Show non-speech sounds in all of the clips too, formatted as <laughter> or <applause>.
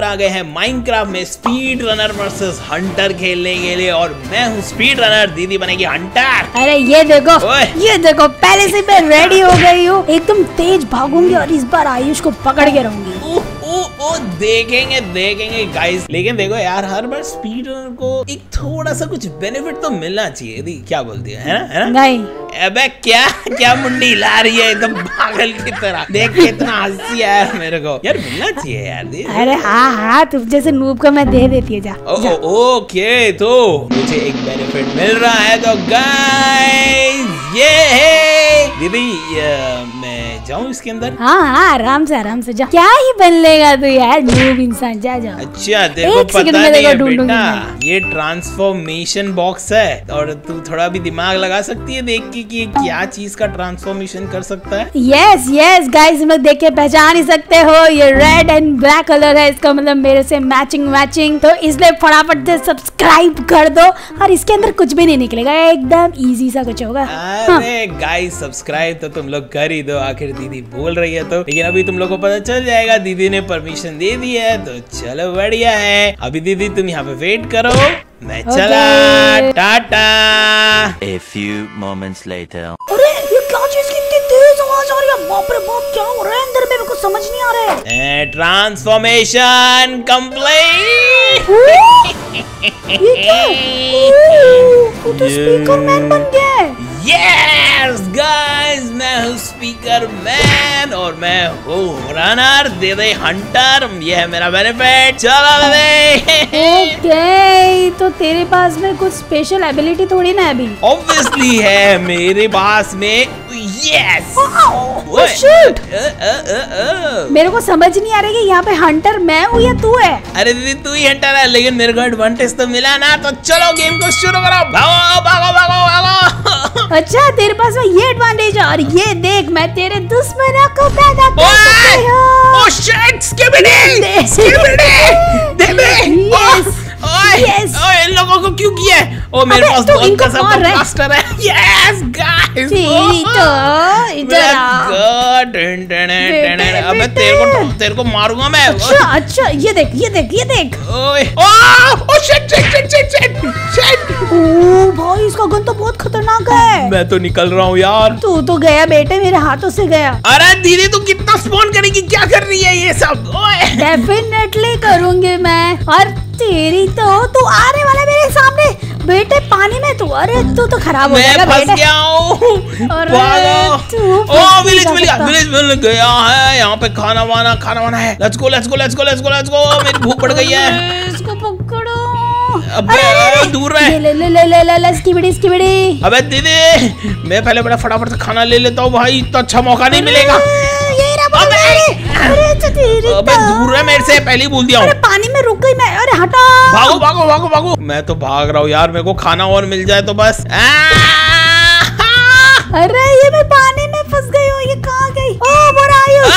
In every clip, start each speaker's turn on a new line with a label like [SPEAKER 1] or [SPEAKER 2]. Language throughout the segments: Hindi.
[SPEAKER 1] और आ गए हैं माइनक्राफ्ट में स्पीड रनर वर्सेस हंटर खेलने के लिए और मैं हूँ स्पीड रनर दीदी बनेगी हंटर
[SPEAKER 2] अरे ये देखो ये देखो पहले से मैं रेडी हो गई हूँ। एकदम तेज भागूँगी और इस बार आयुष को पकड़ के रहूँगी।
[SPEAKER 1] ओ, ओ, ओ, देखेंगे देखेंगे गाइस लेकिन देखो यार हर बार स्पीड रनर को एक थोड़ा सा कुछ बेनिफिट तो मिलना चाहिए। दी क्या बोलती है है ना है ना?
[SPEAKER 2] नहीं।
[SPEAKER 1] अबे क्या क्या मुंडी ला रही है एकदम पागल की तरह? देख के इतना हँसी आया मेरे को। यार मिलना चाहिए यार दी
[SPEAKER 2] अरे हाँ हाँ तुम जैसे नूब को मैं दे देती है जा, जा।
[SPEAKER 1] ओके तो मुझे एक बेनिफिट मिल रहा है तो गाइस ये है। दीदी मैं जाऊँ इसके अंदर?
[SPEAKER 2] हाँ हाँ आराम से आराम से जा। क्या ही बन लेगा तू यार नूब इंसान। जा जा
[SPEAKER 1] अच्छा
[SPEAKER 2] सेकंड
[SPEAKER 1] पता नहीं है बेटा ये ट्रांसफॉर्मेशन बॉक्स है और तू थोड़ा भी दिमाग लगा सकती है देख के कि क्या चीज़ का ट्रांसफॉर्मेशन कर सकता है?
[SPEAKER 2] यस यस गाइस तुम लोग देख के पहचान ही सकते हो। ये रेड एंड ब्लैक कलर है इसका मतलब मेरे से मैचिंग मैचिंग तो इसलिए फटाफट से सब्सक्राइब कर दो और इसके अंदर कुछ भी नहीं निकलेगा एकदम इजी सा कुछ होगा। हाँ,
[SPEAKER 1] अरे गाइस सब्सक्राइब तो तुम लोग कर ही दो। आखिर दीदी बोल रही है तो। लेकिन अभी तुम लोग को पता चल जाएगा दीदी ने परमिशन दे दी है तो चलो बढ़िया है। अभी दीदी तुम यहाँ पे वेट करो। मैं चला।
[SPEAKER 2] Okay.
[SPEAKER 1] Tata.
[SPEAKER 3] A few moments later.
[SPEAKER 2] अरे ये क्या चीज़ की इतनी तेज आवाज़ आ रही है? बाप रे बाप क्या हो रहा है? अंदर मेरे को समझ नहीं आ रहा है।
[SPEAKER 1] ट्रांसफॉर्मेशन कंप्लीट
[SPEAKER 2] ये क्या? <laughs> तू तो स्पीकर मैन बन गया।
[SPEAKER 1] स्पीकर मैन और मैं हूँ रनर दे दे हंटर ये है मेरा बेनिफिट चलो दे
[SPEAKER 2] ओके तो तेरे पास में कुछ स्पेशल एबिलिटी थोड़ी ना है अभी।
[SPEAKER 1] ऑब्वियसली है मेरे पास में यस
[SPEAKER 2] Oh, shit! मेरे को समझ नहीं आ रहा कि यहाँ पे हंटर मैं हूँ या तू है?
[SPEAKER 1] अरे दीदी तू ही हंटर है लेकिन मेरे को एडवांटेज तो मिला ना तो चलो गेम को शुरू करो। भागो भागो भागो भागो।
[SPEAKER 2] अच्छा तेरे पास में ये एडवांटेज है और ये देख मैं तेरे दुश्मनों को पैदा कर सकती हूँ।
[SPEAKER 1] ओ शिट स्किबिडी स्किबिडी दे दे
[SPEAKER 2] Yes!
[SPEAKER 1] ओए ओए इन लोगों को क्यों किया है? ओ मेरे पास
[SPEAKER 2] तू
[SPEAKER 1] बहुत
[SPEAKER 2] इनको
[SPEAKER 1] कसम
[SPEAKER 2] है।
[SPEAKER 1] मास्टर है? यस गाइस
[SPEAKER 2] तेरी तो इधर आ
[SPEAKER 1] अबे तेरे को तेरे को मारूँगा मैं।
[SPEAKER 2] अच्छा अच्छा ये देख ये देख ये देख।
[SPEAKER 1] ओए ओ ओ shit shit shit shit shit shit
[SPEAKER 2] ओ भाई इसका गन तो बहुत खतरनाक है।
[SPEAKER 1] मैं तो निकल रहा हूँ यार।
[SPEAKER 2] तू तो गया बेटे मेरे हाथों से गया।
[SPEAKER 1] अरे दीदी तू कितना स्पॉन करेगी? क्या कर रही है ये सब? ओए।
[SPEAKER 2] डेफिनेटली करूँगी मैं। और तेरी तो तू आने वाला मेरे सामने। बेटे पानी में तू अरे तू तो खराब हो
[SPEAKER 1] मैं
[SPEAKER 2] जाएगा
[SPEAKER 1] फंस
[SPEAKER 2] बेटे।
[SPEAKER 1] गया हूँ।
[SPEAKER 2] अरे,
[SPEAKER 1] ओ विलेज मिल गया विलेज मिल गया है। यहाँ पे खाना वाना खाना वाना है। Let's go let's go let's go let's go let's go मेरी भूख बढ़ गई है।
[SPEAKER 2] इसको पकड़ो।
[SPEAKER 1] अबे,
[SPEAKER 2] अरे,
[SPEAKER 1] दूर रह।
[SPEAKER 2] ले ले ले ले ले ले इसकी बिड़ी इसकी बिड़ी
[SPEAKER 1] अबे दीदी मैं पहले बड़ा फटाफट से खाना ले लेता हूँ भाई। इतना अच्छा मौका नहीं मिलेगा। अबे।
[SPEAKER 2] तेरी
[SPEAKER 1] अबे
[SPEAKER 2] तो।
[SPEAKER 1] दूर है मेरे से। पहले ही बोल दिया हूँ।
[SPEAKER 2] हटा।
[SPEAKER 1] भागो भागो भागो भागो। मैं तो भाग रहा हूँ यार मेरे को खाना और मिल जाए तो बस।
[SPEAKER 2] अरे ये मैं पानी में फंस गई हूँ ये कहाँ गई? ओ आयुष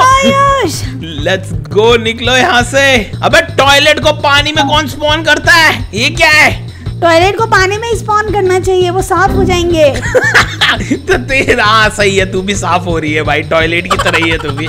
[SPEAKER 2] आयुष
[SPEAKER 1] लेट्स गो निकलो यहाँ से। अबे टॉयलेट को पानी में कौन स्पॉन करता है? ये क्या है?
[SPEAKER 2] टॉयलेट को पानी में स्पॉन करना चाहिए वो साफ़ हो जाएँगे। <laughs>
[SPEAKER 1] तो तेरा हाँ, सही है तू भी साफ़ हो रही है भाई टॉयलेट की तरह ही है तू भी।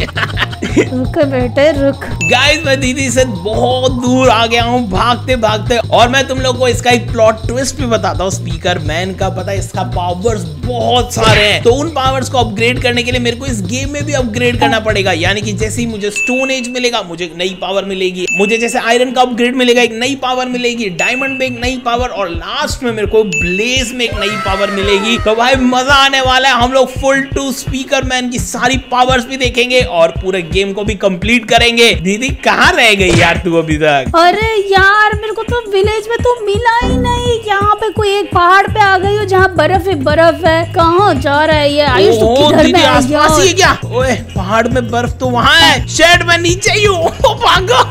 [SPEAKER 2] रुक बेटे रुक।
[SPEAKER 1] गाइस मैं दीदी से बहुत दूर आ गया हूँ भागते भागते और मैं तुम लोग को इसका एक प्लॉट ट्विस्ट भी बताता हूँ स्पीकर मैन का पता है इसका पावर्स बहुत सारे हैं। तो उन पावर्स को अपग्रेड करने के लिए मेरे को इस गेम में भी अपग्रेड करना पड़ेगा यानी कि जैसे ही मुझे स्टोन एज मिलेगा मुझे नई पावर मिलेगी। मुझे जैसे आयरन का अपग्रेड मिलेगा एक नई पावर मिलेगी डायमंड में एक नई पावर और लास्ट में मेरे को ब्लेज में एक नई पावर मिलेगी। तो भाई मज़ा आने वाला है। हम लोग फुल टू स्पीकर मैन की सारी पावर्स भी देखेंगे और पूरे गेम को भी कंप्लीट करेंगे। दीदी कहाँ रह गई यार तू अभी तक?
[SPEAKER 2] अरे यार मेरे को तो विलेज में तो मिला ही नहीं। यहाँ पे कोई एक पहाड़ पे आ गई हो जहाँ बर्फ़ ही बर्फ़ है। कहाँ जा रहा है ये? आयुष तो किधर में आ गया
[SPEAKER 1] आसपास ही है क्या? ओए पहाड़ में बर्फ़ तो वहाँ है। शेड में नीचे ही हूँ। <laughs> भागो।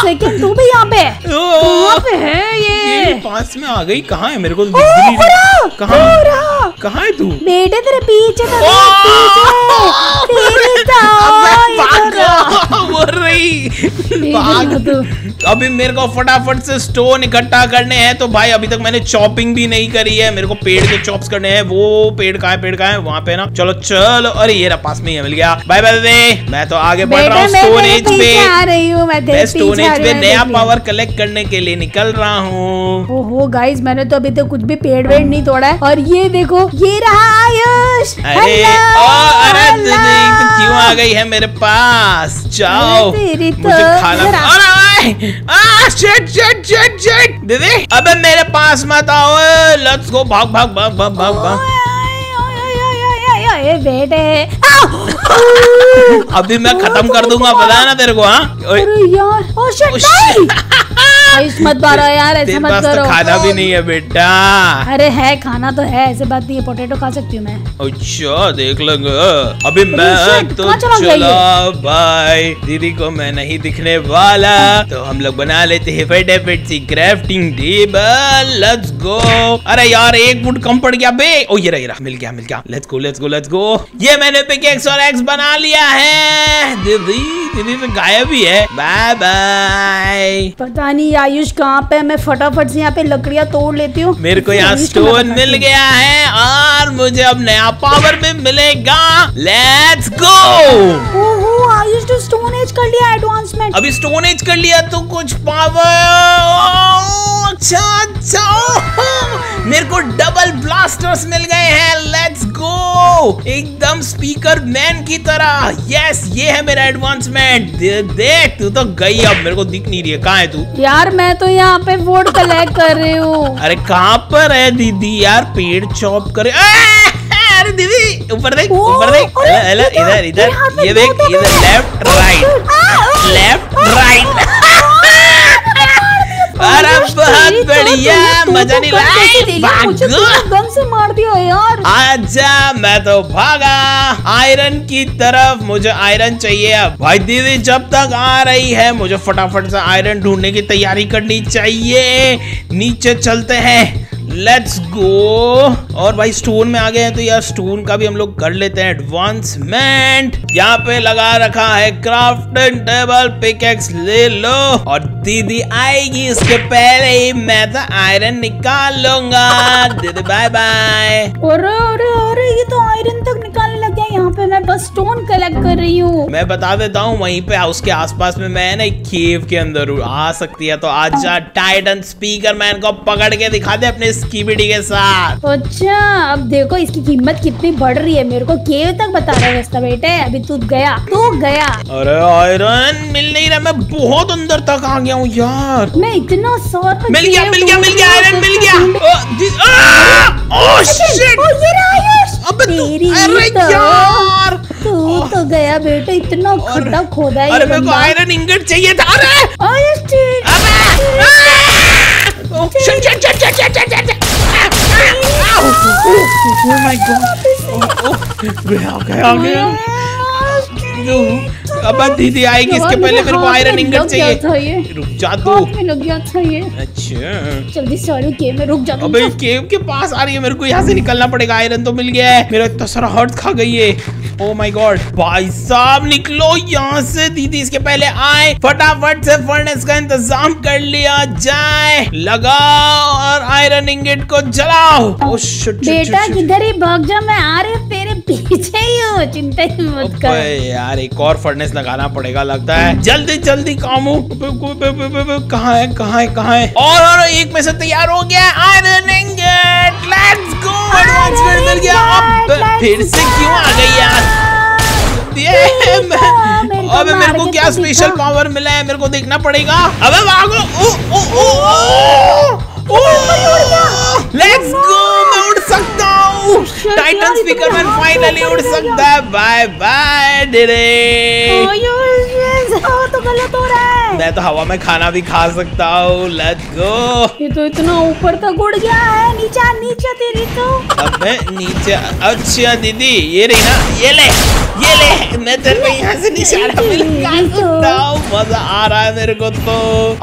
[SPEAKER 2] सेकंड तू भी यहाँ पे है? कहाँ पे है
[SPEAKER 1] ये? पास में आ गई। कहाँ है मेरे को। कहाँ कहाँ है तू?
[SPEAKER 2] बेटे तेरे पीछे पीछे
[SPEAKER 1] भागो, <laughs> भाग अभी मेरे को फटाफट से स्टोन इकट्ठा करने हैं तो भाई अभी तक मैंने चॉपिंग भी नहीं करी है। मेरे को पेड़ के चॉप्स करने हैं वो पेड़ का है पेड़ का है? वहाँ पे ना। चलो चलो। अरे ये रहा पास में ही मिल गया। बाय बाय बाय मैं तो आगे बढ़ रहा हूँ स्टोन एज पे। स्टोन एज पे नया पावर कलेक्ट करने के लिए निकल रहा हूँ।
[SPEAKER 2] ओहो गाइस मैंने तो अभी तक कुछ भी पेड़ वेड़ नहीं तोड़ा है। और ये देखो ये रहा आयुष।
[SPEAKER 1] अरे अरे क्यों आ गई है मेरे पास? जाओ।
[SPEAKER 2] अरे तो
[SPEAKER 1] मुझे खाना
[SPEAKER 2] इधर आ।
[SPEAKER 1] शिट शिट शिट शिट दीदी अबे मेरे पास मत आओ लेट्स गो भाग भाग भाग भाग भाग भाग।
[SPEAKER 2] बेटे
[SPEAKER 1] अभी मैं खत्म कर दूँगा बताया है ना तेरे को हाँ?
[SPEAKER 2] अरे यार ओ शिट
[SPEAKER 1] उश।
[SPEAKER 2] नहीं। <laughs> आयुष मत मारो यार ऐसा मत
[SPEAKER 1] तो
[SPEAKER 2] करो।
[SPEAKER 1] खाना भी नहीं है बेटा।
[SPEAKER 2] अरे है खाना तो है ऐसे बात नहीं है पोटेटो खा सकती हूँ मैं।
[SPEAKER 1] अच्छा देख लेंगे। अभी मैं तो
[SPEAKER 2] चला
[SPEAKER 1] भाई दीदी को मैं नहीं दिखने वाला। तो हम लोग बना लेते हैं फटाफट सी क्राफ्टिंग टेबल लेट्स गो अरे यार एक फुट कम पड़ गया बे। ओ ये रहा ये रहा। मिल गया मिल गया। Let's go let's go let's go ये मैंने पिकेक्स और एक्स बना लिया है। दीदी दीदी तो गायब ही है। बाय बाय
[SPEAKER 2] पता नहीं आयुष कहाँ पे मैं फटाफट से यहाँ पे लकड़ियाँ तोड़ लेती हूँ।
[SPEAKER 1] मेरे को यहाँ स्टोन मिल गया है और मुझे अब नया पावर भी मिलेगा। लेट्स गो
[SPEAKER 2] ओहो आयुष तो स्टोन एज कर लिया एडवांसमेंट
[SPEAKER 1] अभी स्टोन एज कर लिया तो कुछ पावर अच्छा अच्छा मेरे को डबल ब्लास्टर्स मिल गए हैं लेट्स गो एकदम स्पीकर मैन की तरह यस ये है मेरा एडवांसमेंट दे, देख तू तो गई अब मेरे को दिख नहीं रही है कहाँ है तू
[SPEAKER 2] यार मैं तो यहाँ पे वोट कलेक्ट कर रही हूँ
[SPEAKER 1] अरे कहाँ पर है दीदी यार पेड़ चॉप करे अरे दीदी ऊपर देख ऊपर देख? इधर इधर ये देख
[SPEAKER 2] तो
[SPEAKER 1] इधर लेफ़्ट राइट लेफ़्ट राइट अरे बहुत बढ़िया मज़ा नहीं रहा
[SPEAKER 2] मुझे गन से मार दिया यार।
[SPEAKER 1] आजा मैं तो भागा। आयरन की तरफ़ मुझे आयरन चाहिए अब। भाई दीदी जब तक आ रही है मुझे फटाफट से आयरन ढूँढने की तैयारी करनी चाहिए। नीचे चलते हैं। लेट्स गो और भाई स्टोन में आ गए हैं तो यार स्टोन का भी हम लोग कर लेते हैं एडवांसमेंट यहाँ पे लगा रखा है क्राफ्टिंग टेबल पिकेक्स ले लो। और दीदी आएगी इसके पहले ही मैं तो आयरन निकाल लूँगा दीदी बाय बाय
[SPEAKER 2] अरे अरे अरे ये तो आयरन तक निकालने लग गया। यहाँ पे मैं बस स्टोन कलेक्ट कर रही हूँ।
[SPEAKER 1] मैं बता देता हूँ वहीं पे उसके आसपास में मैं ना केव के अंदर आ सकती है तो आज टाइटन स्पीकर मैन को पकड़ के दिखा दे अपने स्कीबिडी के साथ।
[SPEAKER 2] अच्छा अब देखो इसकी कीमत कितनी बढ़ रही है। मेरे को केव तक बता रहा है रास्ता बेटे अभी तू गया तू गया।
[SPEAKER 1] अरे आयरन मिल नहीं रहा मैं बहुत अंदर तक आ गया हूँ यार।
[SPEAKER 2] मैं इतना सारा
[SPEAKER 1] मिल गया मिल गया मिल गया आयरन मिल गया। तू
[SPEAKER 2] तो- गया बेटे इतना खड्डा खोदा है
[SPEAKER 1] अरे मेरे को आयरन इंगट चाहिए था। अरे!
[SPEAKER 2] अरे
[SPEAKER 1] अबे गया गया गया दीदी आएगी इसके पहले मेरे को आयरन इंगट चाहिए रुक जा तू
[SPEAKER 2] लग गया था ये
[SPEAKER 1] अच्छा
[SPEAKER 2] जल्दी से आलू के में रुक जा
[SPEAKER 1] अबे केव के पास आ रही है मेरे को यहाँ से निकलना पड़ेगा आयरन तो मिल गया है। मेरा इतना सारा हर्ट खा गई है। ओ माय गॉड भाई साहब निकलो यहाँ से। दीदी इसके पहले आए। फटाफट से फर्नेस का इंतज़ाम कर लिया जाए। लगाओ और आयरन इंगेट को जलाओ। ओ शिट
[SPEAKER 2] बेटा किधर ही? भाग जा मैं आ रही हूँ पीछे ही हूँ चिंता ही मत कर।
[SPEAKER 1] यार एक और फर्नेस लगाना पड़ेगा लगता है। जल्दी जल्दी काम। हो कहाँ है कहाँ है कहाँ है? और और एक में से तैयार हो गया iron ingot let's go advancement मिल गया। अब फिर से क्यों आ गई यार? अबे मेरे को क्या स्पेशल पावर मिला है? मेरे को देखना पड़ेगा। अबे भागो। ओ ओ ओ ओ लेट्स गो मैं उड़ सकता टाइटन स्पीकर मैन फाइनली उड़ सकता है. बाय बाय डिरे
[SPEAKER 2] तो गलत हो रहा है.
[SPEAKER 1] मैं तो हवा में खाना भी खा सकता हूँ. लेट गो
[SPEAKER 2] ये तो इतना ऊपर तक उड़ गया है. नीचे नीचे तेरी तो.
[SPEAKER 1] अबे नीचे अच्छा दीदी ये रही ना ये ले. ले मैं तेरे को यहाँ से निशाना हूँ मज़ा आ रहा है मेरे को तो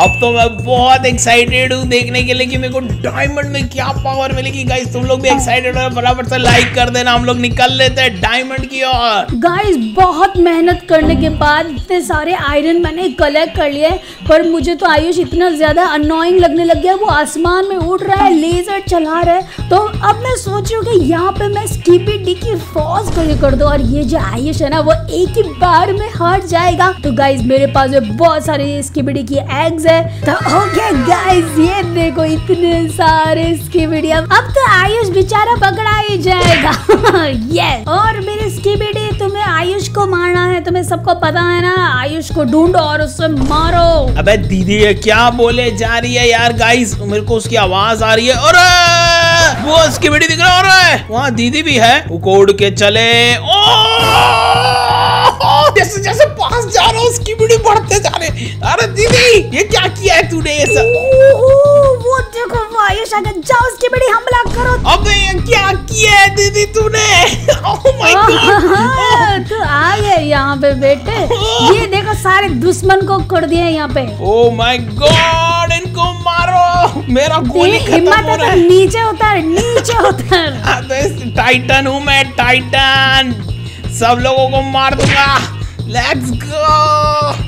[SPEAKER 1] अब तो मैं बहुत एक्साइटेड हूँ देखने के लिए कि मेरे को डायमंड में क्या पावर मिलेगी गाइस तुम लोग भी एक्साइटेड हो फटाफट से लाइक कर देना हम लोग निकल लेते हैं डायमंड की ओर
[SPEAKER 2] गाइस बहुत मेहनत करने के बाद इतने सारे आयरन मैंने कलेक्ट कर लिए पर मुझे तो आयुष इतना ज़्यादा अनोइंग लगने लग गया वो आसमान में उड़ रहा है लेजर चला रहा है तो अब मैं सोच रही हूँ कि यहाँ पे मैं स्कीपी डी की फॉज कर दो और ये जो आयुष है ना, वो एक ही बार में हट जाएगा। तो गाइज़ मेरे पास में बहुत सारे स्कीपी डी की एग्स है। तो ओके गाइज़ ये देखो, इतने सारे स्कीपी डी अब तो आयुष बेचारा पकड़ा ही जाएगा। <laughs> यस और मेरे स्कीपी डी तुम्हें आयुष को मारना है, तुम्हें सबको पता है ना, आयुष को ढूंढो और उससे मारो।
[SPEAKER 1] अबे दीदी, ये क्या बोले जा रही है यार गाइस मेरे को उसकी आवाज़ आ रही है। और वो उसकी बेटी दिख रहा रहा है वहाँ दीदी भी है। वो कोड के चले। ओ! जैसे जैसे पास जा रहा हूँ उसकी बेटी बढ़ते जा रहे अरे दीदी ये क्या किया है तूने ये सब?
[SPEAKER 2] वो देखो जाओ उसकी बड़ी हमला करो।
[SPEAKER 1] अबे ये क्या किया है दीदी तूने? Oh my God!
[SPEAKER 2] आहा, तू आ गया यहाँ पे बेटे। ये देखो सारे दुश्मन को कर दिए यहाँ पे।
[SPEAKER 1] ओ माय गॉड इनको मारो। मेरा गोली
[SPEAKER 2] हिम्मत
[SPEAKER 1] हो
[SPEAKER 2] है तो
[SPEAKER 1] है।
[SPEAKER 2] नीचे उतर नीचे उतर। <laughs>
[SPEAKER 1] टाइटन हूँ मैं टाइटन सब लोगों को मार दूँगा। Let's go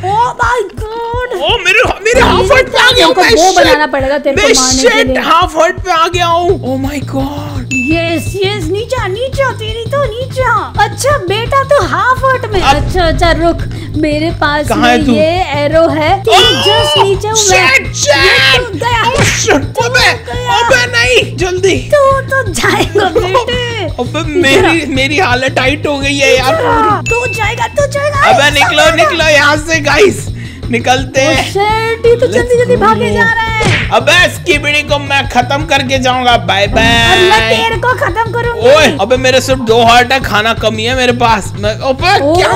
[SPEAKER 2] oh my god
[SPEAKER 1] ओ मेरे मेरे हाफ़ हार्ट पे आ गया हूँ। मैं
[SPEAKER 2] वो बनाना पड़ेगा तेरे को मारने के लिए।
[SPEAKER 1] हाफ़ हार्ट पे आ गया हूँ। Oh my god
[SPEAKER 2] yes yes नीचे नीचे तेरी तो नीचे। अच्छा बेटा तो हाफ़ हर्ट में।
[SPEAKER 1] अब-
[SPEAKER 2] अच्छा अच्छा रुक। मेरे पास
[SPEAKER 1] है
[SPEAKER 2] ये एरो है। जस्ट नीचे
[SPEAKER 1] Oh, अबे अबे नहीं जल्दी।
[SPEAKER 2] तू तो जाएगा <laughs> बेटे।
[SPEAKER 1] अबे मेरी मेरी हालत टाइट हो गई है यार।
[SPEAKER 2] तू जाएगा तू जाएगा।
[SPEAKER 1] अबे निकलो निकलो यहाँ से गाइस निकलते हैं।
[SPEAKER 2] तो जल्दी जल्दी भागे जा रहा है।
[SPEAKER 1] अबे इसकी बीड़ी को मैं खत्म करके जाऊँगा। बाय
[SPEAKER 2] और मैं
[SPEAKER 1] बाय
[SPEAKER 2] तेरे को खत्म करूँगी।
[SPEAKER 1] ओए अबे मेरे सिर्फ़ दो हार्ट है खाना कमी है मेरे पास। मैं अबे
[SPEAKER 2] ओ
[SPEAKER 1] क्या?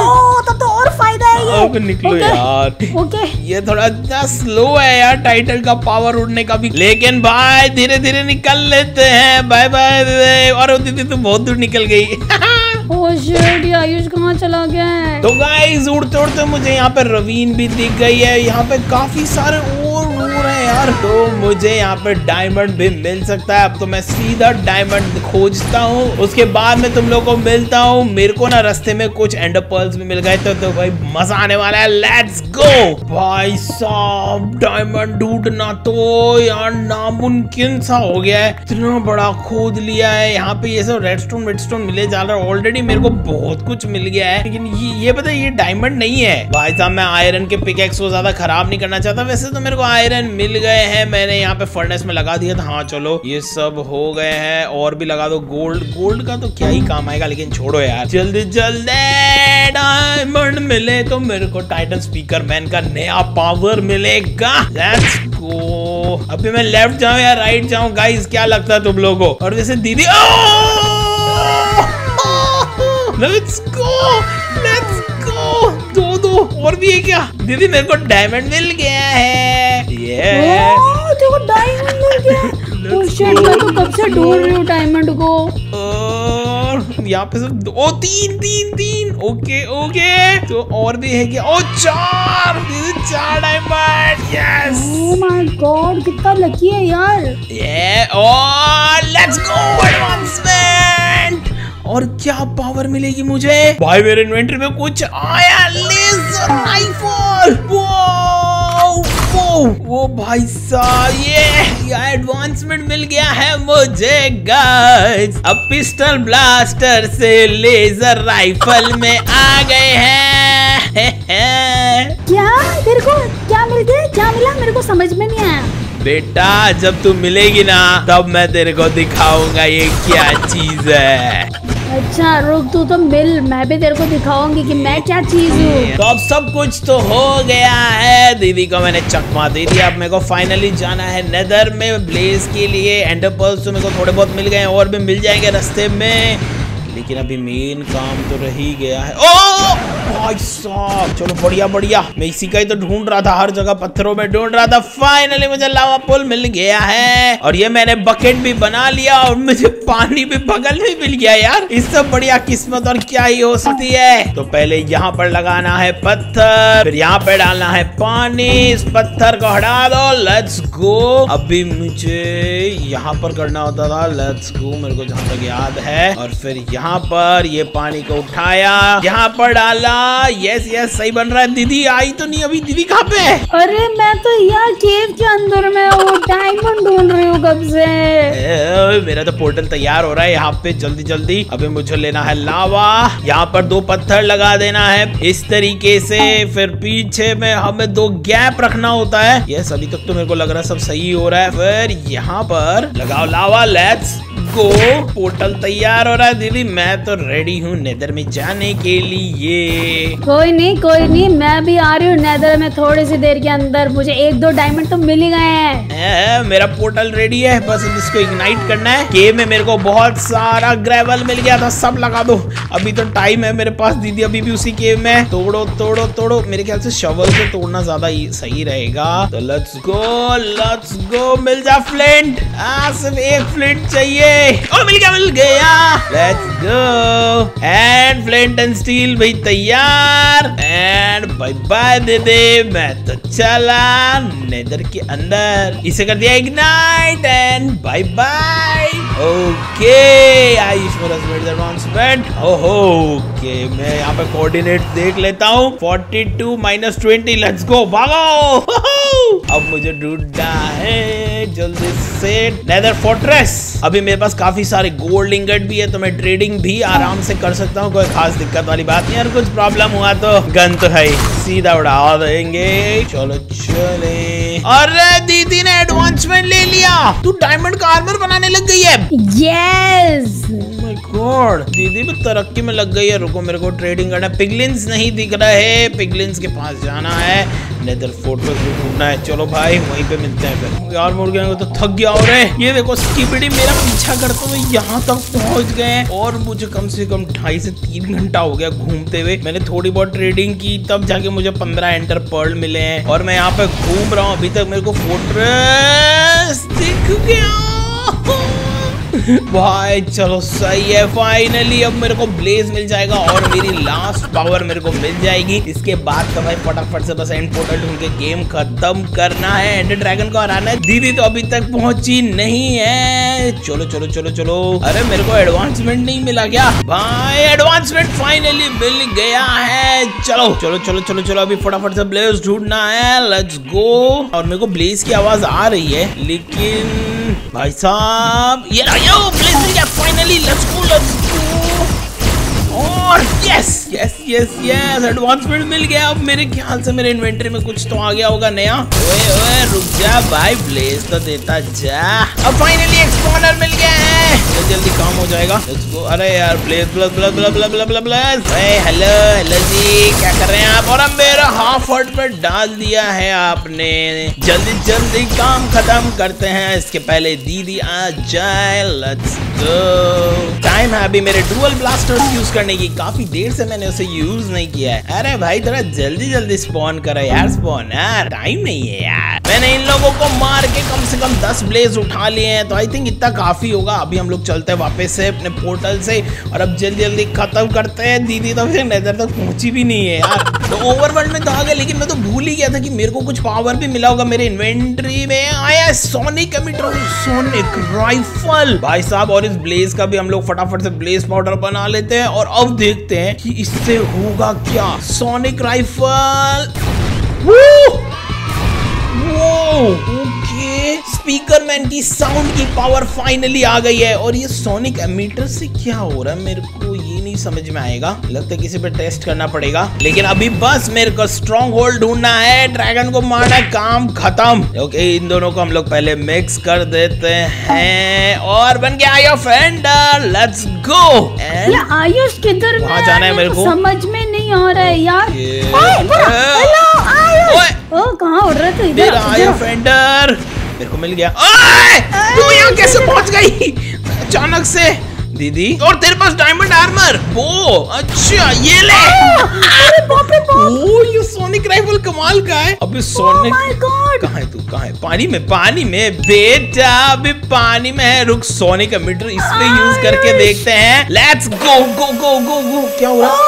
[SPEAKER 2] तब तो और फ़ायदा है ये।
[SPEAKER 1] अबे निकलो
[SPEAKER 2] ओके,
[SPEAKER 1] यार।
[SPEAKER 2] ओके।
[SPEAKER 1] ये थोड़ा इतना स्लो है यार टाइटल का पावर उड़ने का भी। लेकिन भाई धीरे धीरे निकल लेते हैं। बाय बाय और दीदी तो बहुत दूर निकल गई। <laughs>
[SPEAKER 2] आयुष कहाँ चला गया है?
[SPEAKER 1] तो गाइस उड़ते उड़ते मुझे यहाँ पे रवीन भी दिख गई है। यहाँ पे काफ़ी सारे और और है यार। तो मुझे यहाँ पे डायमंड भी मिल सकता है। अब तो मैं सीधा डायमंड खोजता हूँ। उसके बाद में तुम लोग को मिलता हूँ। मेरे को ना रस्ते में कुछ एंडर पर्ल्स भी मिल गए तो, तो भाई मज़ा आने वाला है। लेट्स गो भाई साहब डायमंड ढूंढना तो यार नामुमकिन सा हो गया है। इतना बड़ा खोद लिया है। यहाँ पे ये सब रेडस्टोन वेडस्टोन मिले जा रहा है। ऑलरेडी मेरे को बहुत कुछ मिल गया है। लेकिन ये ये पता ये डायमंड नहीं है। भाई साहब, मैं आयरन के पिकेक्स को ज़्यादा खराब नहीं करना चाहता। वैसे तो मेरे को आयरन मिल गए हैं। मैंने यहाँ पे फर्नेस में लगा दिया था। हाँ चलो, ये सब हो गए हैं। और भी लगा दो गोल्ड गोल्ड का तो क्या ही काम आएगा, लेकिन छोड़ो यार। जल्दी जल्दी डायमंड मिले तो मेरे को टाइटन स्पीकर मैन का नया पावर मिलेगा। लेट्स गो अभी मैं लेफ़्ट जाऊँ या राइट जाऊँ? गाइस क्या लगता है तुम लोगों को? और वैसे दीदी लेट्स गो लेट्स गो दो दो और भी है क्या? दीदी मेरे को डायमंड मिल गया है। ये
[SPEAKER 2] देखो डायमंड मिल गया। ओ शिट मैं तो कब से ढूंढ रही हूँ डायमंड को?
[SPEAKER 1] और यहाँ पे सब ओ, तीन तीन तीन। ओके ओके तो और भी है क्या? ओ चार! चार diamond yes
[SPEAKER 2] oh my god कितना लकी है यार।
[SPEAKER 1] ये और लेट्स गो एडवांसमेंट और क्या पावर मिलेगी मुझे? भाई मेरे इन्वेंटरी में कुछ आया लेजर राइफल वो वो भाई साहब ये ये एडवांसमेंट मिल गया है मुझे गाइस अब पिस्टल ब्लास्टर से लेजर राइफल में आ गए हैं। <laughs>
[SPEAKER 2] क्या? तेरे को क्या मिल गया? क्या मिला? मेरे को समझ में नहीं आया।
[SPEAKER 1] बेटा जब तू मिलेगी ना तब मैं तेरे को दिखाऊँगा ये क्या चीज़ है।
[SPEAKER 2] अच्छा रुक तू तो मिल, मैं भी तेरे को दिखाऊँगी कि मैं क्या चीज़ हूँ।
[SPEAKER 1] तो अब सब कुछ तो हो गया है। दीदी को मैंने चकमा दे दिया अब मेरे को फाइनली जाना है नेदर में ब्लेज के लिए एंडर पर्ल्स तो मेरे को थोड़े बहुत मिल गए हैं, और भी मिल जाएँगे रास्ते में। लेकिन अभी मेन काम तो रह ही गया है। ओ! भाई साहब, चलो बढ़िया बढ़िया। मैं इसी का ही तो ढूंढ रहा था, हर जगह पत्थरों में ढूंढ रहा था। फाइनली मुझे लावा पुल मिल गया है। और ये मैंने बकेट भी बना लिया और मुझे पानी भी बगल में मिल गया यार। इससे बढ़िया किस्मत और क्या ही हो सकती है? तो पहले यहाँ पर लगाना है पत्थर, फिर यहाँ पे डालना है पानी। इस पत्थर को हटा दो लेट्स गो अभी मुझे यहाँ पर करना होता था लेट्स गो मेरे को जहाँ तक याद है। और फिर यहाँ यहाँ पर ये पानी को उठाया यहाँ पर डाला। यस यस सही बन रहा है। दीदी आई तो नहीं अभी दीदी कहाँ पे
[SPEAKER 2] अरे मैं तो यहाँ केव के अंदर में वो डायमंड ढूंढ रही हूँ कब से।
[SPEAKER 1] ए, मेरा तो पोर्टल तैयार हो रहा है यहाँ पे जल्दी जल्दी। अभी मुझे लेना है लावा। यहाँ पर दो पत्थर लगा देना है। इस तरीके से फिर पीछे में हमें दो गैप रखना होता है। यस अभी तक तो मेरे को लग रहा है सब सही हो रहा है। फिर यहाँ पर लगाओ लावा लेट्स गो पोर्टल तैयार हो रहा है दीदी। मैं तो रेडी हूँ नेदर में जाने के लिए।
[SPEAKER 2] कोई नहीं कोई नहीं मैं भी आ रही हूँ नेदर में थोड़ी सी देर के अंदर। मुझे एक दो डायमंड तो मिल ही गए हैं।
[SPEAKER 1] मेरा पोर्टल रेडी है। बस अब इसको इग्नाइट करना है। के में मेरे को बहुत सारा ग्रेवल मिल गया था सब लगा दो। अभी तो टाइम है मेरे पास दीदी अभी भी उसी केव में तोड़ो तोड़ो तोड़ो। मेरे ख्याल से शवल से तोड़ना ज़्यादा सही रहेगा। तो लेट्स गो लेट्स गो मिल जा फ्लिंट आ सिर्फ़ एक फ्लिंट चाहिए। ओ मिल गया मिल गया। Let's go and flint and steel भाई तैयार। एंड बाय बाय दे दे मैं तो चला नेदर के अंदर। इसे कर दिया ignite and bye bye okay Ayush ओहो ओके मैं यहाँ पे कोऑर्डिनेट देख लेता हूँ। 42 माइनस ट्वेंटी लेट्स गो भागो। <laughs> अब मुझे ढूंढना है जल्दी से। नेदर फोर्ट्रेस अभी मेरे पास काफ़ी सारे गोल्ड इंगट भी है तो मैं ट्रेडिंग भी आराम से कर सकता हूँ, कोई खास दिक्कत वाली बात नहीं। और कुछ प्रॉब्लम हुआ तो गन तो है सीधा उड़ा देंगे। चलो, चले। अरे दीदी ने एडवांसमेंट ले लिया। तू डायमंड का आर्मर बनाने लग गई है।
[SPEAKER 2] यस
[SPEAKER 1] माय गॉड, दीदी भी तरक्की में लग गई है। रुको मेरे को ट्रेडिंग करना है। पिगलिन्स नहीं दिख रहे पिगलिन्स के पास जाना है। नेदर फ़ोटो भी ढूंढना है। चलो भाई, वहीं पे मिलते हैं फिर। यार मुर्गे तो थक गया हो। रहे ये देखो स्कीपिडी मेरा पीछा करते हुए यहाँ तक पहुँच गए और मुझे कम से कम ढाई से तीन घंटा हो गया घूमते हुए। मैंने थोड़ी बहुत ट्रेडिंग की, तब जाके मुझे पंद्रह एंटर पर्ल मिले हैं। और मैं यहाँ पे घूम रहा हूँ। अभी तक मेरे को फोर्ट्रेस दिख गया। भाई, चलो सही है फाइनली अब मेरे को ब्लेज मिल जाएगा और मेरी लास्ट पावर मेरे को मिल जाएगी। इसके बाद तो भाई फटाफट से बस एंड पोर्टल ढूंढ के गेम खत्म करना है। एंड ड्रैगन को हराना है। दीदी तो अभी तक पहुँची नहीं है। चलो चलो चलो चलो। अरे, मेरे को एडवांसमेंट नहीं मिला क्या? भाई एडवांसमेंट फाइनली मिल गया है। चलो चलो चलो चलो चलो, अभी फटाफट से ब्लेज ढूंढना है। लेट्स गो और मेरे को ब्लेज की आवाज़ आ रही है, लेकिन भाई साहब ये यो ब्लेज मिल गया finally let's go let's go और yes yes yes yes advancement मिल गया अब मेरे ख्याल से मेरे इन्वेंटरी में कुछ तो आ गया होगा नया। ओए ओए, रुक जा भाई ब्लेज तो देता जा। अब फाइनली एक स्पॉनर मिल गया है। जल्दी जल्दी काम हो जाएगा। गो अरे यार ब्लेज ब्लस ब्लस ब्लस ब्लस ब्लस ब्लस ब्लस हेलो हेलो जी, क्या कर रहे हैं आप? और अब मेरा हाफ़ हर्ट पे डाल दिया है आपने। जल्दी जल्दी काम खत्म करते हैं। इसके पहले दीदी आ जाए। लेट्स गो टाइम है अभी मेरे डुअल ब्लास्टर यूज़ करने की। काफ़ी देर से मैंने उसे यूज़ नहीं किया है। अरे भाई थोड़ा जल्दी जल्दी स्पॉन करो यार स्पॉन यार। टाइम नहीं है यार। मैंने इन लोगों को मार के कम से कम दस ब्लेज उठा लिए हैं। तो आई थिंक इतना काफ़ी होगा। अभी हम लोग चलते हैं वापस से अपने पोर्टल से और अब जल्दी जल्दी खत्म करते हैं। दीदी तो फिर नज़र तक पहुँची भी नहीं है यार। तो ओवरवर्ल्ड में तो आ गए, लेकिन मैं तो भूल ही गया था कि मेरे को कुछ पावर भी मिला होगा मेरे इन्वेंट्री में। आया सोनिक सोनिक राइफल भाई साहब, और इस ब्लेज का भी हम लोग फटाफट से ब्लेज पाउडर बना लेते हैं और अब देखते हैं कि इससे होगा क्या। सोनिक राइफल स्पीकर मैन की साउंड की पावर फाइनली आ गई है। और ये सोनिक एमीटर से क्या हो रहा है? मेरे को नहीं समझ में आएगा। लगता है किसी पे टेस्ट करना पड़ेगा। लेकिन अभी बस मेरे को स्ट्रॉन्ग होल्ड ढूंढना है। ड्रैगन को मारना काम खत्म। ओके इन दोनों को हम लोग पहले मिक्स कर देते हैं। और बन गया yo fender let's go
[SPEAKER 2] Ayush किधर
[SPEAKER 1] वहाँ जाना है मेरे को।
[SPEAKER 2] समझ में नहीं आ रहा है यार। कहाँ उड़ रहे थे? इधर
[SPEAKER 1] आया फेंडर मेरे को मिल गया। तू यहाँ कैसे पहुँच गई? अचानक से। दीदी। और तेरे पास डायमंड आर्मर वो अच्छा ये ले।
[SPEAKER 2] अरे बाप रे बाप।
[SPEAKER 1] ओ ये सोनिक राइफल कमाल का है। अबे सोनिक
[SPEAKER 2] माय गॉड
[SPEAKER 1] है तू? कहा है? पानी में पानी में। बेटा अभी पानी में है। रुक सोनिक का मीटर इस पे यूज़ करके देखते हैं। लेट्स गो गो गो गो गो क्या हो रहा है?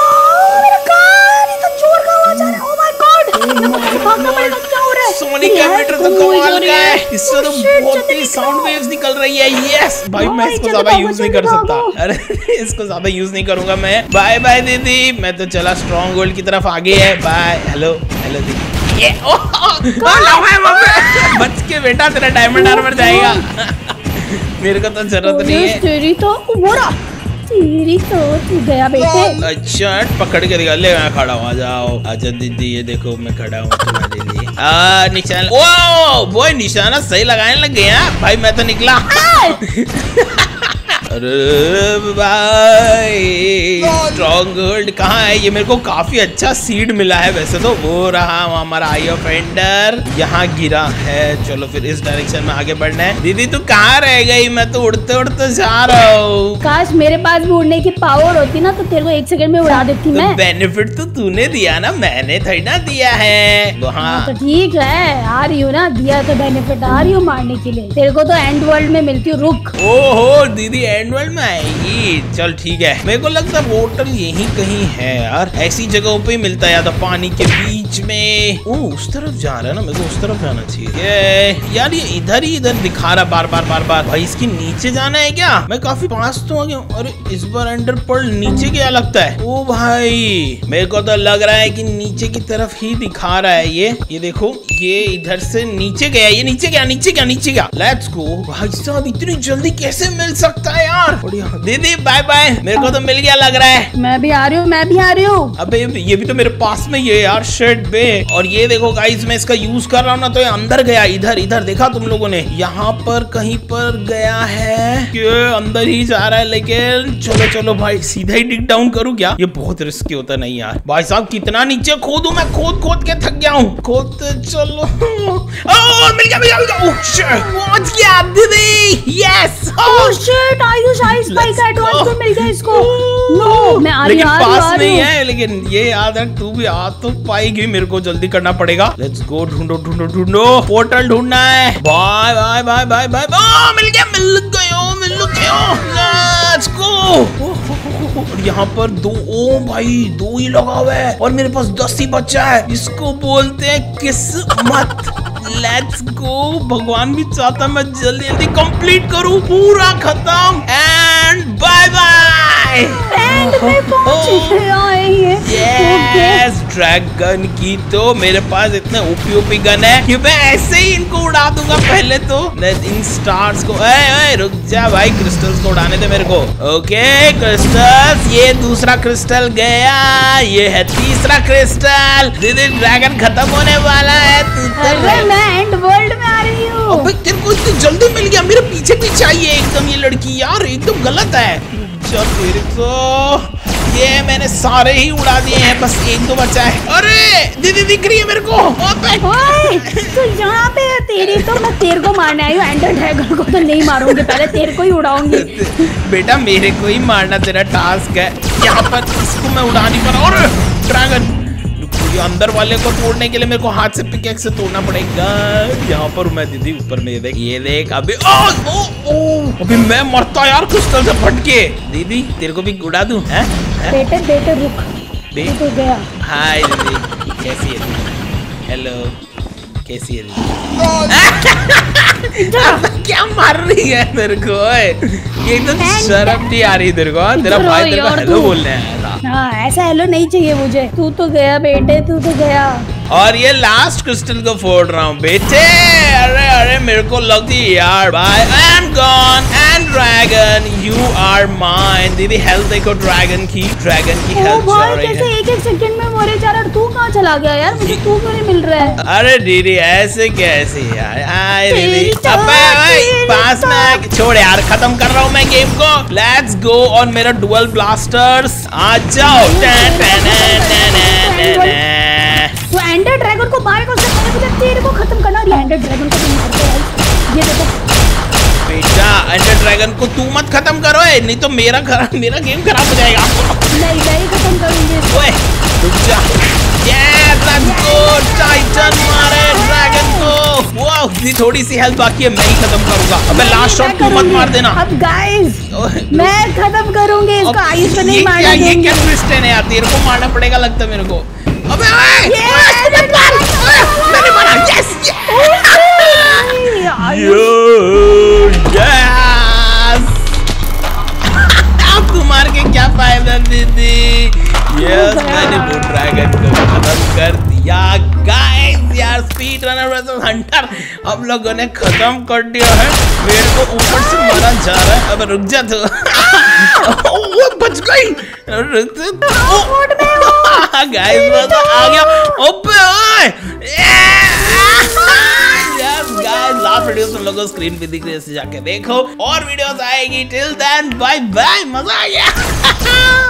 [SPEAKER 1] सोनिक
[SPEAKER 2] यार,
[SPEAKER 1] मीटर तो कमाल का है। इससे तो बहुत तेज साउंड वेव्स निकल रही है। यस भाई मैं <laughs> इसको ज़्यादा यूज़ नहीं कर सकता। अरे इसको ज़्यादा यूज़ नहीं करूँगा मैं। बाय बाय दीदी। मैं तो चला स्ट्रॉन्ग होल्ड की तरफ़ आगे है। बाय हेलो हेलो दीदी। ये ओ लव है बच के बेटा तेरा डायमंड आर्मर जाएगा। <laughs> मेरे को तो ज़रूरत नहीं है।
[SPEAKER 2] तेरी तो वो तेरी तो तू गया बेटे।
[SPEAKER 1] अच्छा पकड़ के दिखा ले। मैं खड़ा हूँ आ जाओ। अच्छा दीदी ये देखो मैं खड़ा हूँ। निशान ओ बॉय निशाना सही लगाने लग गए भाई मैं तो निकला। <laughs> अरे भाई। स्ट्रॉन्ग होल्ड कहाँ है? ये मेरे को काफ़ी अच्छा सीड मिला है वैसे तो। वो रहा हमारा आई ऑफ़ एंडर यहाँ गिरा है। चलो फिर इस डायरेक्शन में आगे बढ़ना है। दीदी तू कहाँ रह गई? मैं तो उड़ते उड़ते जा रहा हूँ।
[SPEAKER 2] काश मेरे पास भी उड़ने की पावर होती ना तो तेरे को एक सेकंड में उड़ा देती मैं।
[SPEAKER 1] बेनिफिट तो तूने दिया ना? मैंने थोड़ी ना दिया है।
[SPEAKER 2] तो
[SPEAKER 1] वहाँ
[SPEAKER 2] ठीक है। आ रही हूँ ना दिया तो बेनिफिट आ रही हूँ मारने के लिए। तेरे को तो एंड वर्ल्ड में मिलती हूँ रुक।
[SPEAKER 1] ओहो दीदी एंड वर्ल्ड में आएगी। चल ठीक है। मेरे को लगता है होटल यही कहीं है यार। ऐसी जगहों पे मिलता है या तो पानी के बीच। में। ओ उस तरफ़ जा रहा है ना मेरे को उस तरफ़ जाना चाहिए। ये, यार ये इधर ही इधर दिखा रहा बार बार बार बार। भाई इसके नीचे जाना है क्या? मैं काफ़ी पास तो आ गया हूँ। अरे इस बार अंडर पर्ल नीचे क्या लगता है? ओ भाई मेरे को तो लग रहा है कि नीचे की तरफ़ ही दिखा रहा है ये। ये देखो ये इधर से नीचे गया ये नीचे गया नीचे गया नीचे गया। लेट्स गो भाई साहब इतनी जल्दी कैसे मिल सकता है यार? दीदी बाय बाय मेरे को तो मिल गया लग रहा है।
[SPEAKER 2] मैं भी आ रही हूँ मैं भी आ रही हूँ।
[SPEAKER 1] अबे ये भी तो मेरे पास में ही है यार शेड पे। और ये देखो गाइस मैं इसका यूज़ कर रहा हूँ ना तो ये अंदर गया इधर इधर देखा तुम लोगों ने? यहाँ पर कहीं पर गया है। कि अंदर ही जा रहा है लेकिन चलो चलो भाई सीधा ही डिग डाउन करूँ क्या? ये बहुत रिस्की होता नहीं यार। भाई साहब कितना नीचे खोदू मैं? खोद खोद के थक गया हूँ। खोद चलो। <laughs> ओ, मिल गया मिल गया मिल गया। ओह, shit, पहुँच गया दीदी। Yes
[SPEAKER 2] oh shit Ayush Ayush भाई का
[SPEAKER 1] Let's
[SPEAKER 2] एडवांस तो मिल गया इसको। नो मैं आ रही
[SPEAKER 1] लेकिन
[SPEAKER 2] हूँ, आ
[SPEAKER 1] पास नहीं
[SPEAKER 2] है
[SPEAKER 1] लेकिन ये याद है तू भी आ तो पाएगी। मेरे को जल्दी करना पड़ेगा। लेट्स गो ढूंढो ढूंढो ढूंढो। पोर्टल ढूंढना है। Bye bye bye bye bye मिल गया, मिल गयो मिल गयो। लेट्स गो और यहाँ पर दो, ओ भाई, दो ही लगा हुआ है। और मेरे पास दस ही बच्चा है। इसको बोलते हैं किस्मत लेट्स गो भगवान भी चाहता मैं जल्दी जल्दी कंप्लीट करूँ। पूरा खत्म। एंड बाय बाय
[SPEAKER 2] एंड में पहुँच आए
[SPEAKER 1] यस ड्रैगन की तो मेरे पास इतने ओपी ओपी गन है कि मैं ऐसे ही इनको उड़ा दूँगा पहले तो। इन स्टार्स को ए, ए, रुक जा भाई क्रिस्टल्स को उड़ाने दे मेरे को। ओके क्रिस्टल्स ये दूसरा क्रिस्टल गया। ये है तीसरा क्रिस्टल दीदी ड्रैगन खत्म होने वाला है। तो
[SPEAKER 2] अरे मैं एंड वर्ल्ड में आ रही हूँ।
[SPEAKER 1] अबे तेरे को इतनी जल्दी मिल गया। मेरे पीछे पीछे आई है एकदम ये लड़की। यार एकदम गलत है। चल तेरे को ये मैंने सारे ही उड़ा दिए हैं बस एक दो बचा है। अरे दीदी दिख रही है मेरे को।
[SPEAKER 2] ओए तो यहाँ पे तेरी तो मैं तेरे को मारने आई हूँ एंडर ड्रैगन को तो नहीं मारूँगी पहले तेरे को ही उड़ाऊँगी।
[SPEAKER 1] बेटा मेरे को ही मारना तेरा टास्क है। यहाँ पर इसको मैं उड़ा नहीं पा रहा और ड्रैगन ये अंदर वाले को तोड़ने के लिए मेरे को हाथ से पिकेक से तोड़ना पड़ेगा। यहाँ पर मैं दीदी ऊपर में ये देख। ये देख अभी ओ ओ ओ अभी मैं मरता यार क्रिस्टल से फट के दीदी तेरे को भी गुड़ा दू है?
[SPEAKER 2] बेटे बेटे रुक। तो गया।
[SPEAKER 1] हाय दीदी कैसी है हेलो <laughs> कैसी है क्या मार रही है तेरे को ये एकदम शर्म नहीं आ रही तेरे को हाँ? तेरा भाई तेरे को हेलो बोलने आया था।
[SPEAKER 2] हाँ ऐसा हेलो नहीं चाहिए मुझे। तू तो गया बेटे तू तो गया।
[SPEAKER 1] और ये लास्ट क्रिस्टल को फोड़ रहा हूँ बेटे। अरे अरे मेरे को लगती यार bye I am gone and dragon you are mine दीदी हेल्थ देखो ड्रैगन की ड्रैगन की हेल्थ जा
[SPEAKER 2] भाई
[SPEAKER 1] रही
[SPEAKER 2] कैसे
[SPEAKER 1] है।
[SPEAKER 2] एक एक सेकंड में मोरे जा रहा है तू कहाँ चला गया यार? मुझे तू क्यों नहीं मिल रहा है?
[SPEAKER 1] अरे दीदी ऐसे कैसे यार? हाय दीदी। अबे ओए, पास में छोड़ यार खत्म कर रहा हूँ मैं गेम को। लेट्स गो और मेरा डुअल ब्लास्टर्स आ जाओ।
[SPEAKER 2] तो एंडर ड्रैगन को मारेगा उससे पहले मुझे तेरे को खत्म करना और एंडर ड्रैगन को हो ये देखो।
[SPEAKER 1] बेटा अंडर ड्रैगन को तू मत खत्म करो ए, नहीं तो मेरा खराब मेरा गेम खराब हो जाएगा।
[SPEAKER 2] नहीं नहीं खत्म करूँगी।
[SPEAKER 1] ओए रुक जा। यस लेट्स गो टाइटन मारे ड्रैगन को। वाओ ये थोड़ी सी हेल्थ बाकी है मैं ही खत्म करूँगा। अबे लास्ट शॉट तू मत मार देना।
[SPEAKER 2] अब गाइस मैं खत्म करूँगी इसको आयुष को नहीं
[SPEAKER 1] क्या ये क्या ट्विस्ट है यार तेरे को मारना पड़ेगा लगता है मेरे को। अबे
[SPEAKER 2] दीदी
[SPEAKER 1] यस मैंने वो ड्रैगन को खत्म कर दिया गाइस यार स्पीड रनर वर्सेस हंटर हम लोगों ने खत्म कर दिया है। पेड़ को ऊपर से मारा जा रहा है। अब रुक जा तू। वो बच गई। रुक तू। मोड में हो गाइस बस आ गया। ओपे ओए। लास्ट वीडियोस तुम लोगों को स्क्रीन पे दिख रही है जाके देखो। और वीडियोस आएगी। टिल देन बाय बाय मज़ा आ गया।